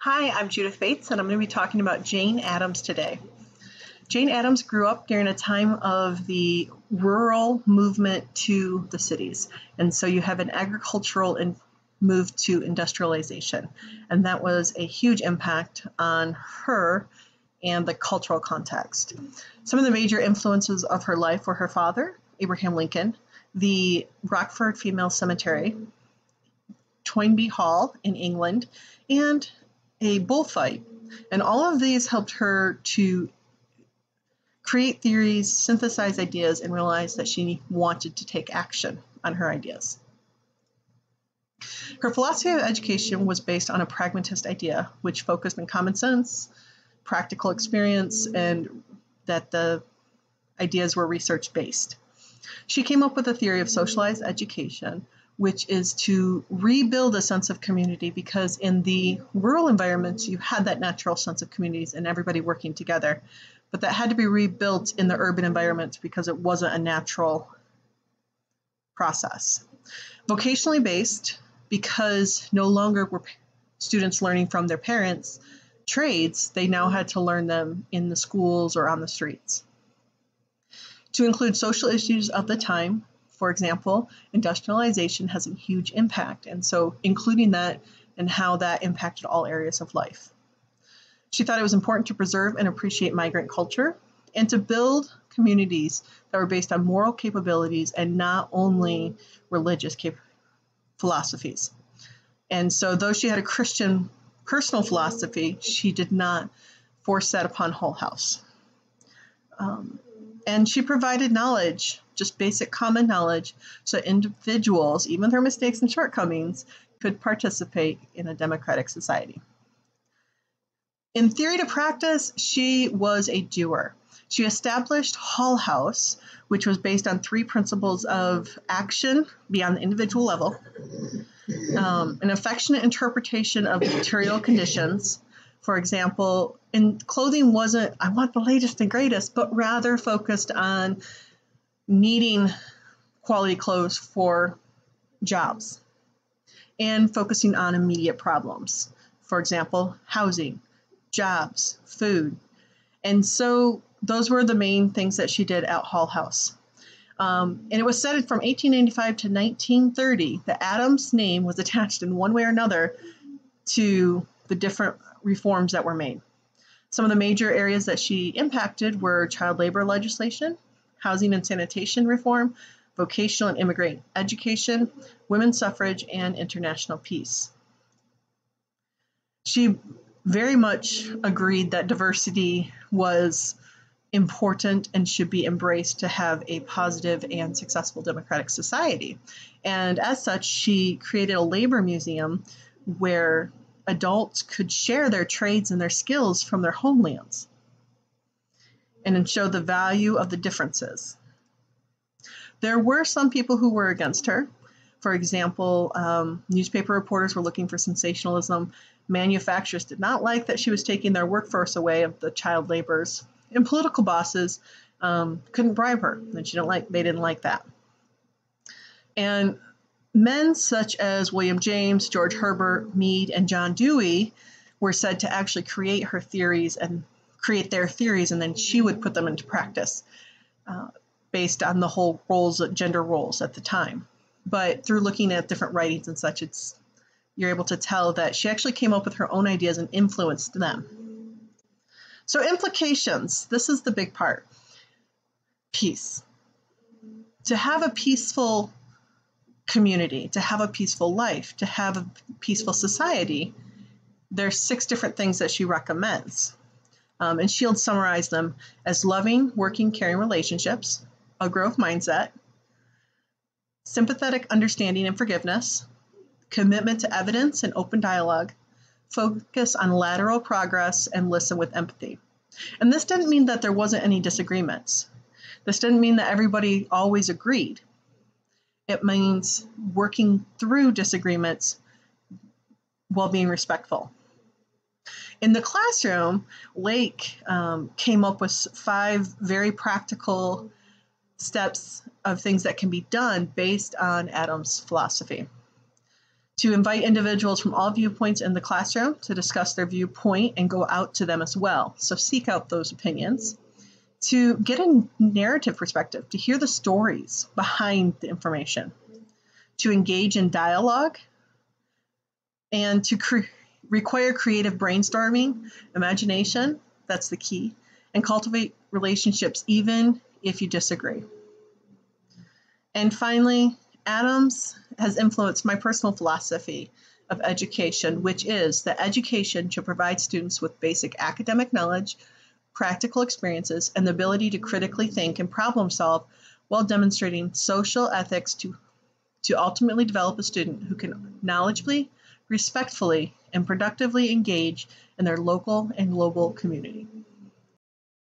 Hi, I'm Judith Bates, and I'm going to be talking about Jane Addams today. Jane Addams grew up during a time of the rural movement to the cities, and so you have an agricultural and move to industrialization, and that was a huge impact on her and the cultural context. Some of the major influences of her life were her father, Abraham Lincoln, the Rockford Female Seminary, Toynbee Hall in England, and a bullfight. And all of these helped her to create theories, synthesize ideas, and realize that she wanted to take action on her ideas. Her philosophy of education was based on a pragmatist idea, which focused on common sense, practical experience, and that the ideas were research based. She came up with a theory of socialized education, which is to rebuild a sense of community because in the rural environments you had that natural sense of communities and everybody working together. But that had to be rebuilt in the urban environments because it wasn't a natural process. Vocationally based because no longer were students learning from their parents trades they now had to learn them in the schools or on the streets. To include social issues of the time for example, industrialization has a huge impact, and so including that and how that impacted all areas of life. She thought it was important to preserve and appreciate migrant culture and to build communities that were based on moral capabilities and not only religious cap- philosophies. And so, though she had a Christian personal philosophy, she did not force that upon Hull House. Um, and she provided knowledge, just basic common knowledge, so individuals, even their mistakes and shortcomings, could participate in a democratic society. In theory to practice, she was a doer. She established Hull House, which was based on three principles of action beyond the individual level, um, an affectionate interpretation of material conditions, for example, and clothing wasn't, I want the latest and greatest, but rather focused on needing quality clothes for jobs and focusing on immediate problems. For example, housing, jobs, food. And so those were the main things that she did at Hull House. Um, and it was said from 1895 to 1930 that Addams name was attached in one way or another to the different reforms that were made. Some of the major areas that she impacted were child labor legislation, housing and sanitation reform, vocational and immigrant education, women's suffrage, and international peace. She very much agreed that diversity was important and should be embraced to have a positive and successful democratic society. And as such, she created a labor museum where adults could share their trades and their skills from their homelands and show the value of the differences. There were some people who were against her. For example, um, newspaper reporters were looking for sensationalism. Manufacturers did not like that she was taking their workforce away of the child laborers. And political bosses um, couldn't bribe her, and she didn't like they didn't like that. And Men such as William James, George Herbert, Mead, and John Dewey were said to actually create her theories and create their theories, and then she would put them into practice uh, based on the whole roles, gender roles at the time. But through looking at different writings and such, it's you're able to tell that she actually came up with her own ideas and influenced them. So implications. This is the big part. Peace. To have a peaceful community, to have a peaceful life, to have a peaceful society, there's six different things that she recommends. Um, and she'll summarize them as loving, working, caring relationships, a growth mindset, sympathetic understanding and forgiveness, commitment to evidence and open dialogue, focus on lateral progress, and listen with empathy. And this didn't mean that there wasn't any disagreements. This didn't mean that everybody always agreed. It means working through disagreements while being respectful. In the classroom, Lake um, came up with five very practical steps of things that can be done based on Addams' philosophy. to invite individuals from all viewpoints in the classroom to discuss their viewpoint and go out to them as well. So seek out those opinions. To get a narrative perspective, to hear the stories behind the information, to engage in dialogue, and to cre- require creative brainstorming, imagination, that's the key, and cultivate relationships even if you disagree. And finally, Addams has influenced my personal philosophy of education, which is that education should provide students with basic academic knowledge, practical experiences, and the ability to critically think and problem solve while demonstrating social ethics to, to ultimately develop a student who can knowledgeably, respectfully, and productively engage in their local and global community.